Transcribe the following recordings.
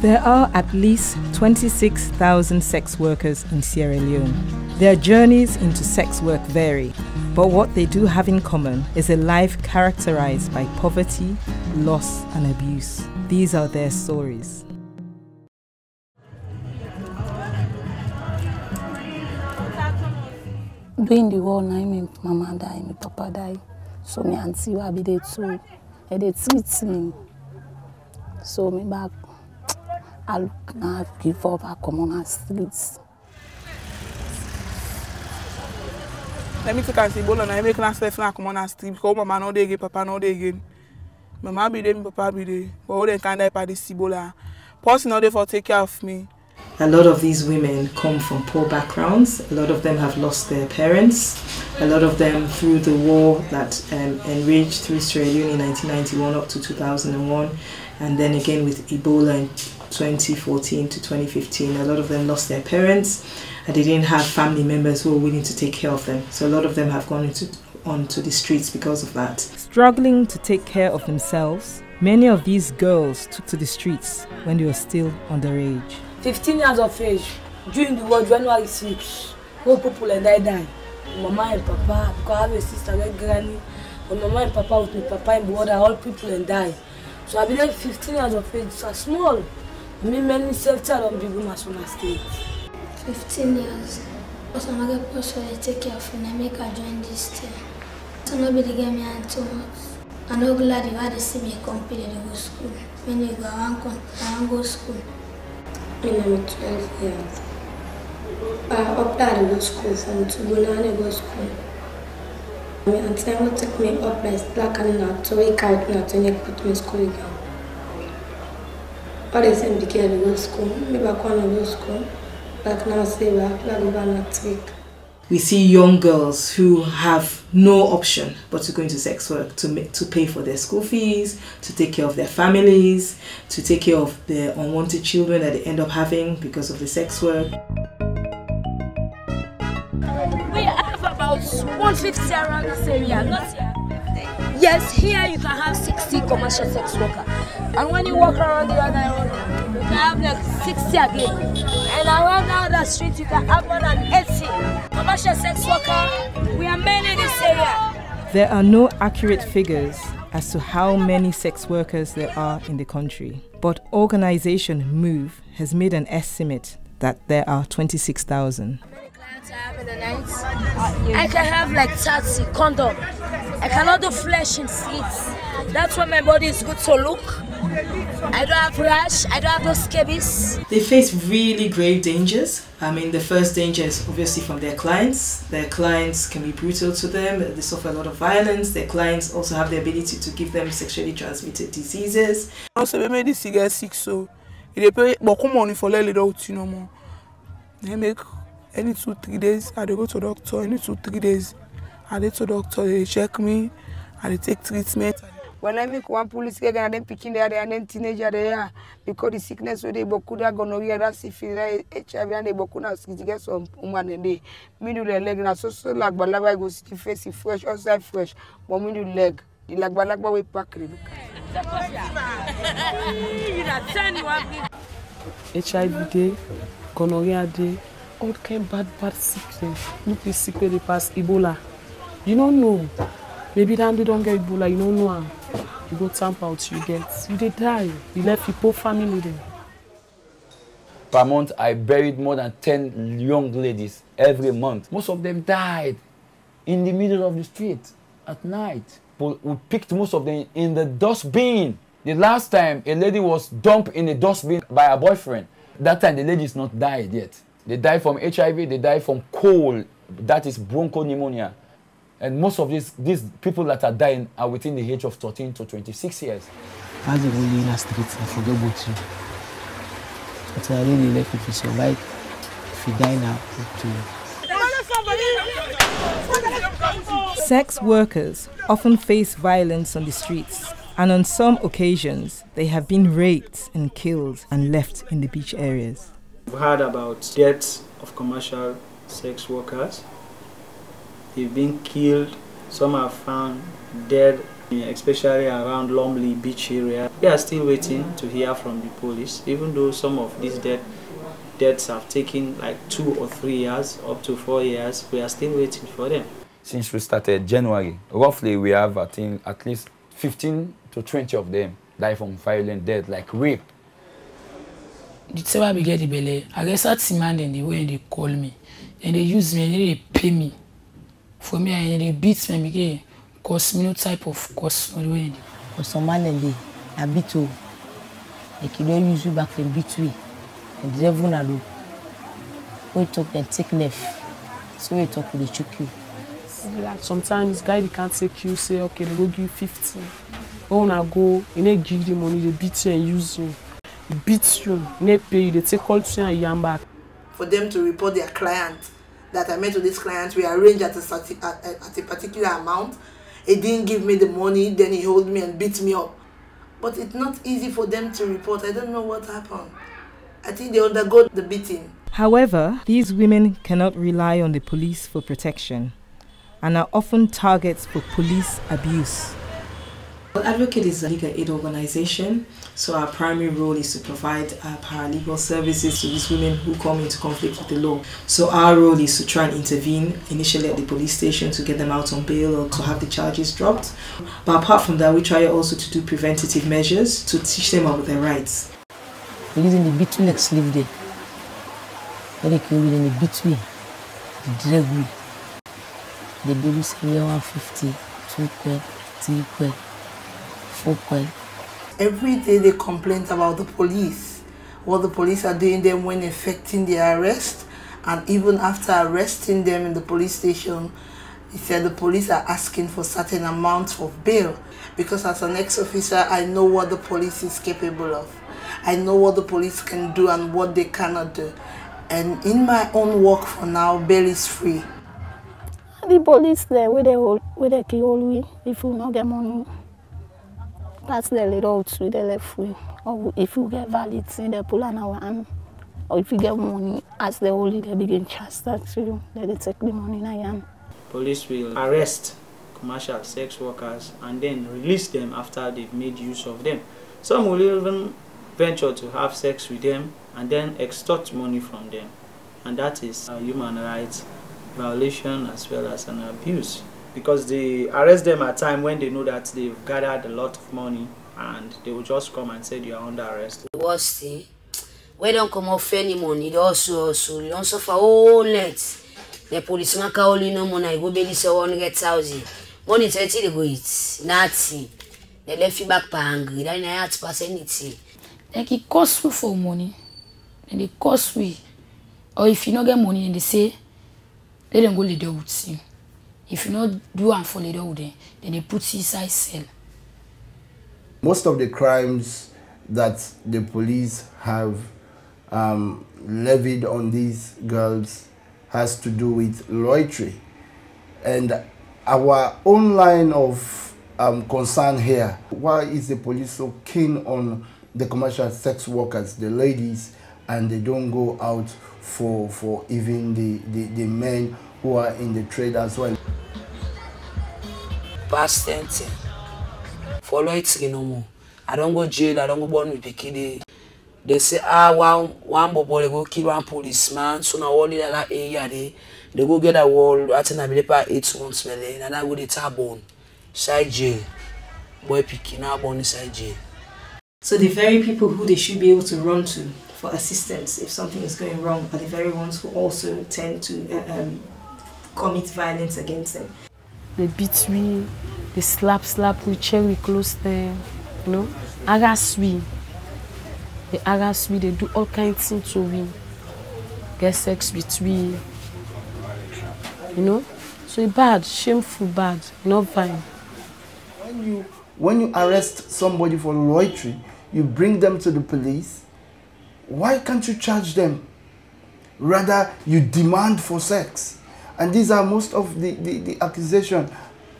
There are at least 26,000 sex workers in Sierra Leone. Their journeys into sex work vary, but what they do have in common is a life characterized by poverty, loss, and abuse. These are their stories. During the war, my mama die, my papa die. So my auntie will be too. They treat me. So me back, I look now, give up, I come on the streets. Let me take a see bolo na make na self na come on the street because mama no dey again, papa no dey again. Mama be there, papa be there. But all them kind of by the Cibola. Person no dey for take care of me. A lot of these women come from poor backgrounds. A lot of them have lost their parents. A lot of them through the war that um, enraged through Sierra Leone in 1991 up to 2001, and then again with Ebola in 2014 to 2015. A lot of them lost their parents, and they didn't have family members who were willing to take care of them. So a lot of them have gone into onto the streets because of that. Struggling to take care of themselves, many of these girls took to the streets when they were still underage. 15 years of age during the war January 6 whole people and die die mama and papa because I have a sister like granny but mama and papa with me papa and brother all people and die so I be there 15 years of age so small I mean many safety of the woman from state 15 years but I'm not person to take care of me make her join this thing so nobody get me and too much I no glad you had to see me compete to go school when you go I want I want go school when I'm 12 years. I up there to go school from to go now to go school. My auntie will take me up like black and not to wake out not to make put me school again. All the same to go school. Maybe I can't go school. Like now say back, like go back next week. We see young girls who have no option but to go into sex work to make, to pay for their school fees, to take care of their families, to take care of their unwanted children that they end up having because of the sex work. We have about 150 around this area, not here. Yes, here you can have 60 commercial sex workers. And when you walk around the other area, you can have like 60 again. And around the other street, you can have more than 80 commercial sex workers. We are many in this area. There are no accurate figures as to how many sex workers there are in the country, but organization MOVE has made an estimate that there are 26,000. I can have like 30 condom. I cannot do flesh in seats. That's why my body is good to look. I don't have rash, I don't have those scabies. They face really grave dangers. I mean, the first danger is obviously from their clients. Their clients can be brutal to them, they suffer a lot of violence. Their clients also have the ability to give them sexually transmitted diseases. Also, we made this get sick, so they pay beaucoup money for let little out, you know more. They make any two, three days, I dey go to doctor, any two, three days. I dey to doctor, they check me, I dey take treatment. When I make one police get and then picking there and then teenager there because the sickness wey dey boku that gonorrhea that syphilis HIV and dey boku na sick get some woman dem dey middle the leg na so so lagbalagba go see the face fresh outside fresh but middle leg the lagbalagba wey pack dey look. HIV dey, gonorrhea dey, all kind bad bad sickness. Look the sick wey dey pass Ebola. You no know. Maybe they don't get Ebola, you don't know am. You go tamper out, you get. You dey die. You left poor family there. Per month, I buried more than 10 young ladies every month. Most of them died in the middle of the street at night. But we picked most of them in the dustbin. The last time a lady was dumped in a dustbin by her boyfriend, that time the lady is not died yet. They died from HIV, they died from cold, that is bronchopneumonia. And most of these, these people that are dying are within the age of 13 to 26 years. As they go in the street, I forget about you. But I really left if you survive. If you die now, to. Sex workers often face violence on the streets, and on some occasions, they have been raped and killed and left in the beach areas. We've heard about deaths of commercial sex workers. They've been killed, some are found dead especially around Lumley Beach area. We are still waiting to hear from the police, even though some of these death, deaths have taken like two or three years, up to four years. We are still waiting for them. Since we started January, roughly we have I think at least 15 to 20 of them die from violent death, like rape. The time I get the belly, I guess that's man then the way they call me. And they use me and they pay me. For me, and they beat me again. Cause me no type of cost no the way. For some man and they, I beat you. Like you don't use you back and beat me. And the devil na do. When you talk, then take left. So when you talk, they choke you. Like sometimes guy they can't take you, say okay, they go give you 15. When I go, you need give the money, they beat you and use you. They beat you, they pay you, they take all to you and yam back. For them to report their client that I met with this client, we arranged at a, at, at a particular amount. He didn't give me the money, then he hold me and beat me up. But it's not easy for them to report. I don't know what happened. I think they undergo the beating. However, these women cannot rely on the police for protection and are often targets for police abuse. Well, AdvocAid is a legal aid organization, so our primary role is to provide uh, paralegal services to these women who come into conflict with the law. So our role is to try and intervene initially at the police station to get them out on bail or to have the charges dropped. But apart from that, we try also to do preventative measures to teach them about their rights. The. When they kill me, then they beat me. They drag. They do me 150, 2 quid, 3 quid, 4. Every day they complain about the police, what the police are doing them when effecting their arrest, and even after arresting them in the police station, he said the police are asking for certain amounts of bail. Because as an ex-officer, I know what the police is capable of. I know what the police can do and what they cannot do. And in my own work for now, bail is free. The police there, where they hold, where they kill we, if we not get money, that's the little too, they left free. Or if you get valid, they pull on our hand. Or if you get money, as the it, they begin to you. Then they take the money your hand. Police will arrest commercial sex workers and then release them after they've made use of them. Some will even venture to have sex with them and then extort money from them. And that is a human rights violation as well as an abuse. Because they arrest them at time when they know that they've gathered a lot of money and they will just come and say you are under arrest. The worst thing, wey don comot for any money, dey hustle hustle, you don suffer whole night. The policeman call you no money, you go bail hundred thousand. Money thirty dey go eat, nothing. They left you back per angry, that na heart pass anything. Like it cost we for money. And they cost we. Or if you no get money and they say, let them go down with you. If you not do and lay down with them, then they put you inside cell. Most of the crimes that the police have um, levied on these girls has to do with loitering. And our own line of um, concern here, why is the police so keen on the commercial sex workers, the ladies, and they don't go out for, for even the, the, the men who are in the trade as well? Past ten thing. For loitering no more. I don go jail, I don go born with pikin dey. They say ah one one bobo dey go kill one policeman, so na all that that area dey. They go get that wall, I think pass eight months belle, na that go dey tar born. Inside jail. Boy pikin na born inside jail. So the very people who they should be able to run to for assistance if something is going wrong are the very ones who also tend to uh, um, commit violence against them. They beat me, they slap slap we, check we close them, you know, harass we. They harass we, they do all kinds of things to we. Get sex with we. You know? So it's bad, shameful bad, not fine. When you when you arrest somebody for loitering, you bring them to the police. Why can't you charge them? Rather, you demand for sex. And these are most of the, the, the accusation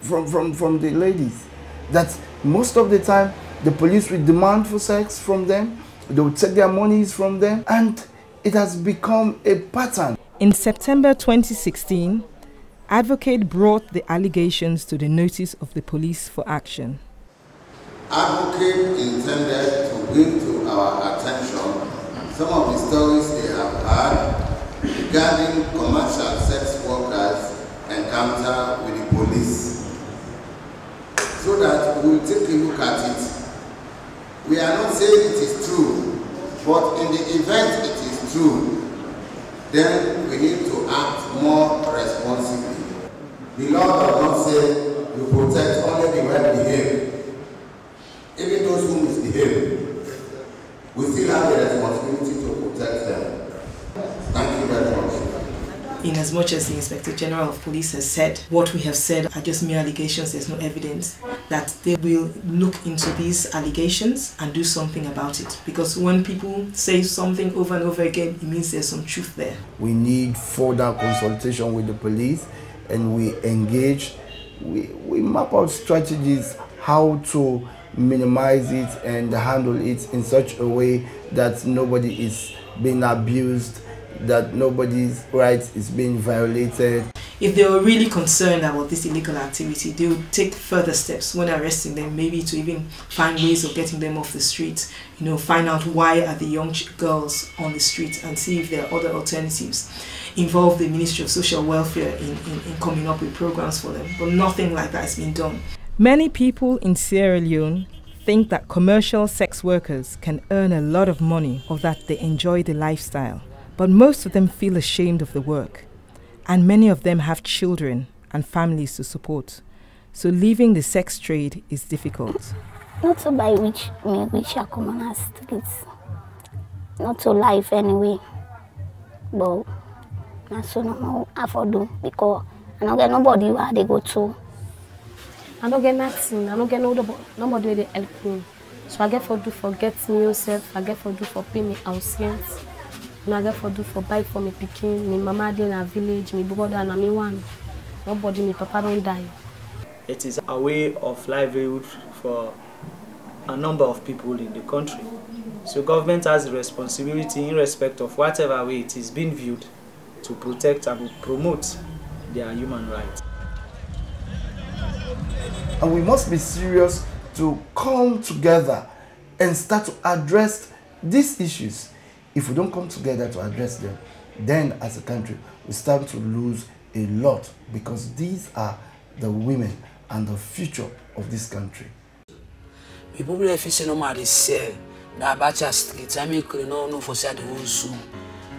from, from, from the ladies. That most of the time, the police will demand for sex from them, they will take their monies from them, and it has become a pattern. In September 2016, AdvocAid brought the allegations to the notice of the police for action. AdvocAid intended to bring to our attention some of the stories they have heard regarding commercial sex workers' encounter with the police so that we'll take a look at it. We are not saying it is true, but in the event it is true, then we need to act more responsibly. As much as the Inspector General of Police has said, what we have said are just mere allegations, there's no evidence, that they will look into these allegations and do something about it. Because when people say something over and over again, it means there's some truth there. We need further consultation with the police and we engage, we, we map out strategies how to minimize it and handle it in such a way that nobody is being abused, that nobody's rights is being violated. If they were really concerned about this illegal activity, they would take further steps when arresting them, maybe to even find ways of getting them off the street, you know, find out why are the young girls on the street and see if there are other alternatives. Involve the Ministry of Social Welfare in, in, in coming up with programs for them. But nothing like that has been done. Many people in Sierra Leone think that commercial sex workers can earn a lot of money or that they enjoy the lifestyle, but most of them feel ashamed of the work. And many of them have children and families to support. So leaving the sex trade is difficult. Not to buy which me which are common as streets. Not to life anyway. But na so no I for do because I don't get nobody where they go to. I don't get nothing. I don't get nobody, nobody where they help me. So I get for do for get me yourself. I get for do for pay me house rent. I get for do for buy for me pikin. Me mama dey in a village. Me brother na me one. Nobody, me papa don't die. It is a way of livelihood for a number of people in the country. So government has the responsibility in respect of whatever way it is being viewed to protect and promote their human rights. And we must be serious to come together and start to address these issues. If we don't come together to address them, then as a country, we start to lose a lot because these are the women and the future of this country. People will say no matter sell the Abacha street. I you know no for say the hustle.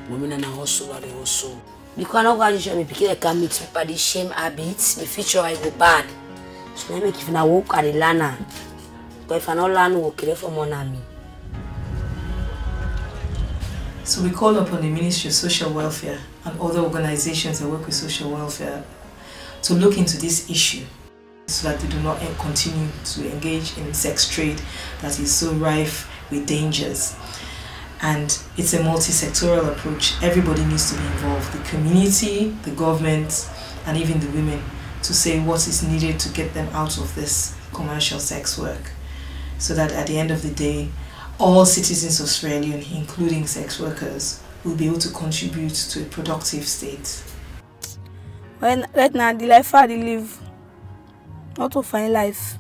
Women and hustle are the hustle. Because I don't want to me because I can meet people the shame habits, my future I go bad. So I make if I work at the learner. Because if I not learn, work there for money me. So we call upon the Ministry of Social Welfare and other organizations that work with social welfare to look into this issue so that they do not eh, continue to engage in sex trade that is so rife with dangers. And it's a multi-sectoral approach. Everybody needs to be involved, the community, the government, and even the women to say what is needed to get them out of this commercial sex work so that at the end of the day, all citizens of Sierra Leone, including sex workers, will be able to contribute to a productive state. When right now the life I dey live, not to find life.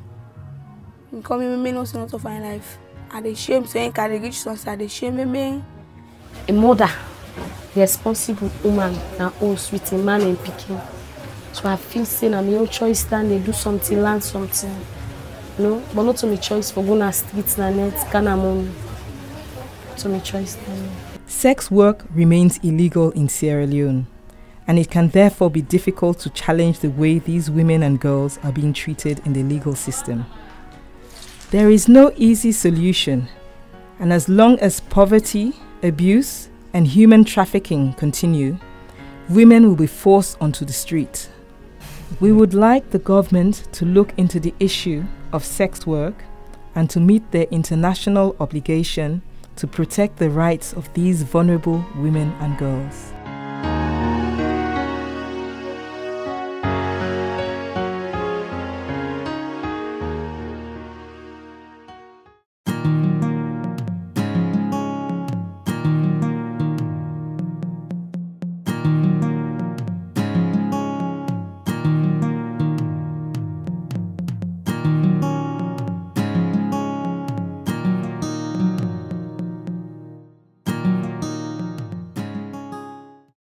Because me me know say not to find life. I dey shame saying I dey reach something. I dey shame me me. A mother, responsible woman, na with a man and pikin. So I feel say na my own choice stand dey do something, learn something. Know, but not to my choice for go na street na net, Ghana money. To my choice. Sex work remains illegal in Sierra Leone, and it can therefore be difficult to challenge the way these women and girls are being treated in the legal system. There is no easy solution, and as long as poverty, abuse, and human trafficking continue, women will be forced onto the street. We would like the government to look into the issue of sex work and to meet their international obligation to protect the rights of these vulnerable women and girls.